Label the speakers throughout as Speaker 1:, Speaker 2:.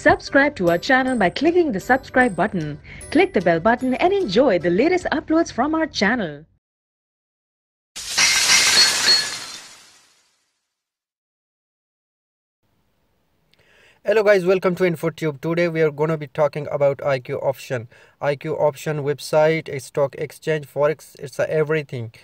Speaker 1: Subscribe to our channel by clicking the subscribe button. Click the bell button and enjoy the latest uploads from our channel.
Speaker 2: Hello guys, welcome to InfoTube. Today we are going to be talking about IQ option. IQ option website, a stock exchange, forex, it's everything.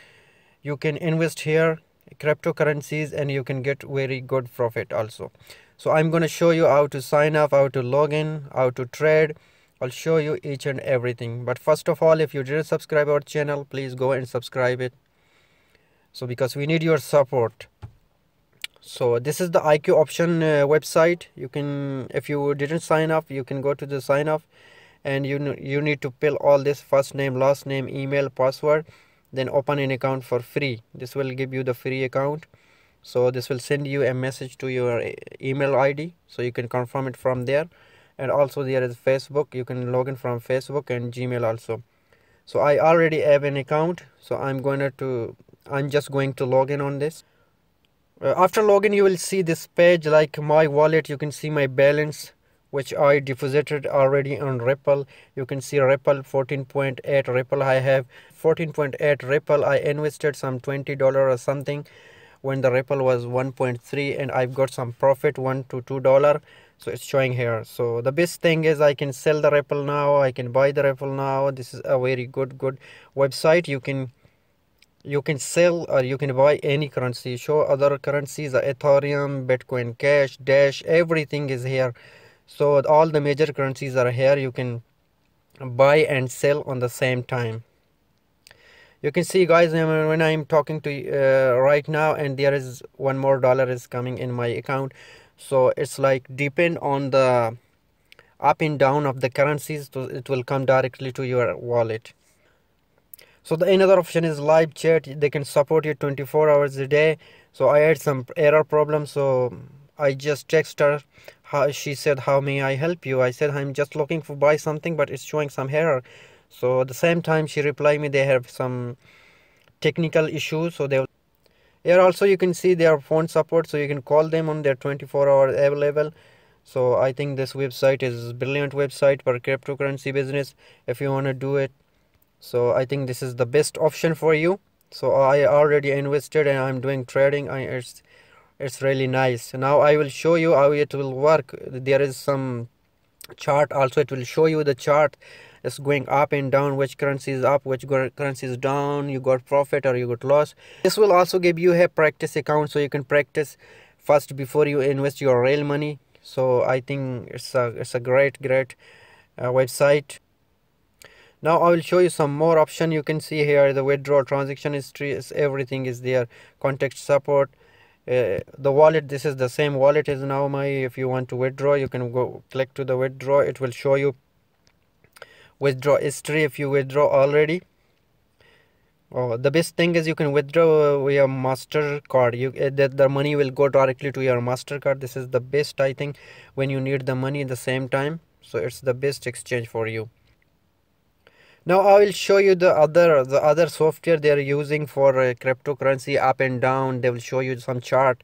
Speaker 2: You can invest here, cryptocurrencies and you can get very good profit also. So I'm going to show you how to sign up, how to log in, how to trade. I'll show you each and everything. But first of all, if you didn't subscribe our channel, please go and subscribe it. So because we need your support so this is the iq option uh, website you can if you didn't sign up you can go to the sign up and you you need to fill all this first name last name email password then open an account for free this will give you the free account so this will send you a message to your uh, email id so you can confirm it from there. And also there is facebook. You can log in from facebook and gmail also. So i already have an account. So i'm going to i'm just going to log in on this. Uh, after login you will see this page like my wallet. You can see my balance which I deposited already on Ripple. You can see Ripple 14.8 Ripple I have. 14.8 Ripple I invested some $20 or something when the Ripple was 1.3 and I've got some profit 1 to 2 dollar. So it's showing here. So the best thing is I can sell the Ripple now I can buy the Ripple now. This is a very good good website. You can you can sell or you can buy any currency. Show other currencies ethereum bitcoin cash dash everything is here. So all the major currencies are here. You can buy and sell on the same time you can see guys when i'm talking to uh, right now and there is one more dollar is coming in my account. So it's like depend on the up and down of the currencies so it will come directly to your wallet. So the another option is live chat. They can support you 24 hours a day. So i had some error problem so i just text her. How she said how may i help you? I said i'm just looking for buy something but it's showing some error so at the same time she replied me they have some technical issues so they here also you can see their phone support so you can call them on their 24 hour available. So i think this website is brilliant website for cryptocurrency business if you want to do it. So i think this is the best option for you. So i already invested and i'm doing trading I, it's it's really nice. Now i will show you how it will work. There is some chart also it will show you the chart it's going up and down. Which currency is up which currency is down. You got profit or you got loss. This will also give you a practice account so you can practice first before you invest your real money. So i think it's a it's a great great uh, website. Now i will show you some more option. You can see here the withdrawal transaction history is everything is there. Contact support. Uh, the wallet this is the same wallet is now my if you want to withdraw you can go click to the withdraw. It will show you withdraw history if you withdraw already. Oh, the best thing is you can withdraw via mastercard you uh, that the money will go directly to your mastercard this is the best i think when you need the money at the same time. So it's the best exchange for you. Now i will show you the other the other software they are using for uh, cryptocurrency up and down. They will show you some chart.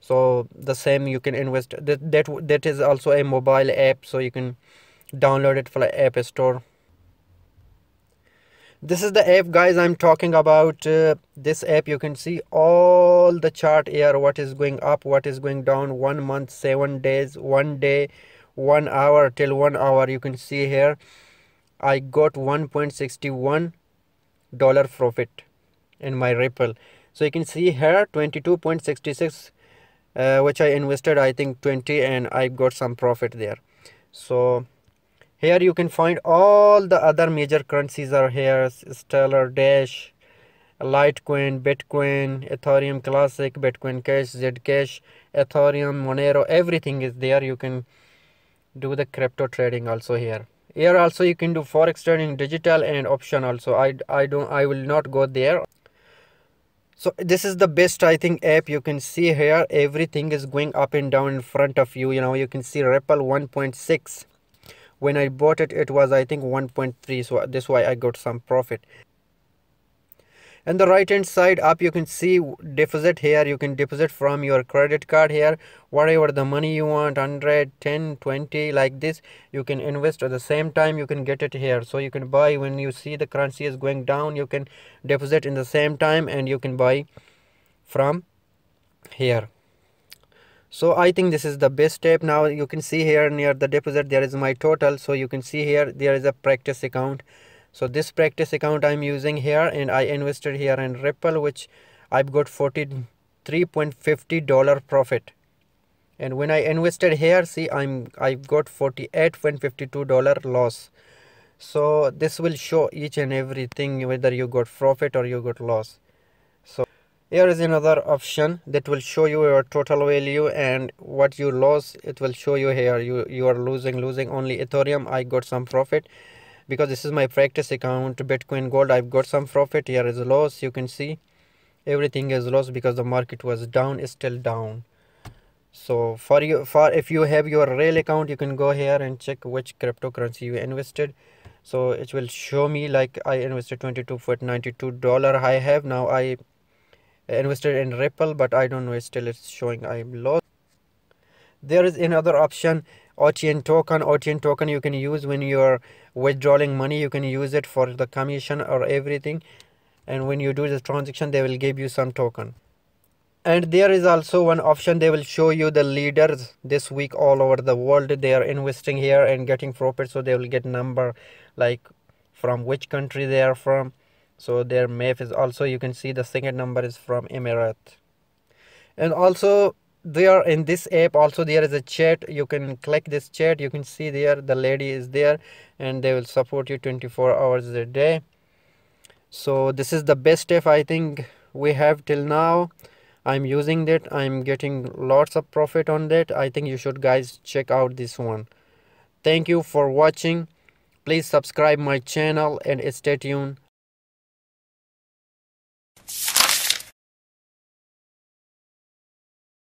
Speaker 2: So the same you can invest. That that that is also a mobile app. So you can download it from app store this is the app guys. I'm talking about uh, this app. You can see all the chart here. What is going up what is going down. One month seven days one day one hour till one hour. You can see here I got 1.61 dollar profit in my Ripple. So you can see here 22.66 uh, which I invested I think 20 and I got some profit there. So here you can find all the other major currencies are here. Stellar Dash Litecoin, Bitcoin, Ethereum Classic, Bitcoin Cash, Zcash, Ethereum, Monero, everything is there. You can do the crypto trading also here. Here also you can do forex trading digital and option also. I i don't i will not go there. So this is the best i think app you can see here. Everything is going up and down in front of you. You know you can see ripple 1.6 when i bought it it was i think 1.3 so this why i got some profit. And the right hand side up you can see deposit here. You can deposit from your credit card here. Whatever the money you want 100 10 20 like this you can invest. At the same time you can get it here. So you can buy when you see the currency is going down you can deposit in the same time and you can buy from here so i think this is the best step. Now you can see here near the deposit there is my total. So you can see here there is a practice account. So this practice account i'm using here and i invested here in ripple which i've got 43.50 dollar profit. And when i invested here see i'm i've got 48.52 dollar loss. So this will show each and everything whether you got profit or you got loss. So here is another option that will show you your total value and what you lost. It will show you here. You you are losing losing only ethereum. I got some profit. Because this is my practice account bitcoin gold i've got some profit. Here is loss. You can see everything is lost because the market was down is still down. So for you for if you have your real account you can go here and check which cryptocurrency you invested. So it will show me like i invested 22.92 dollar i have now i invested in Ripple but I don't know still it's showing I'm lost. There is another option OTN token. OTN token you can use when you're withdrawing money you can use it for the commission or everything. And when you do the transaction they will give you some token. And there is also one option they will show you the leaders this week all over the world. They are investing here and getting profit so they will get number like from which country they are from so their map is also you can see the second number is from Emirat and also there in this app also there is a chat. You can click this chat. You can see there the lady is there and they will support you 24 hours a day. So this is the best app i think we have till now. I'm using that. I'm getting lots of profit on that. I think you should guys check out this one. Thank you for watching. Please subscribe my channel and stay tuned